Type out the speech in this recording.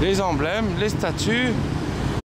les emblèmes, les statues